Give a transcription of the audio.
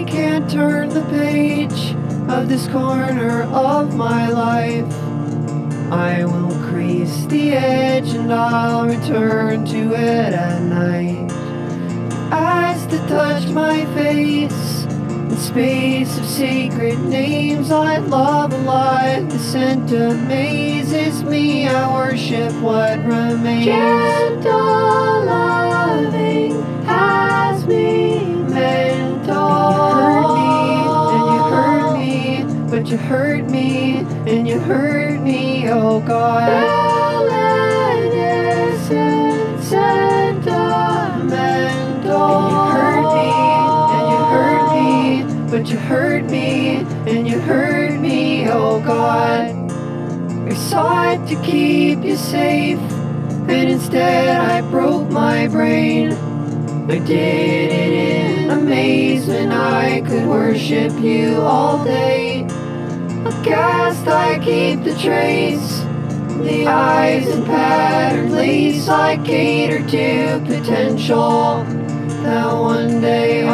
I can't turn the page of this corner of my life. I will crease the edge and I'll return to it at night. Eyes that touch my face, in space of sacred names I love a alive. The scent amazes me, I worship what remains. Gentle but you hurt me, and you hurt me, oh God. and. And you hurt me, and you hurt me, but you hurt me, and you hurt me, oh God. I sought to keep you safe, and instead I broke my brain. I did it in amazement, I could worship you all day. Cast I keep the trace The eyes and pattern lace I cater to potential. That one day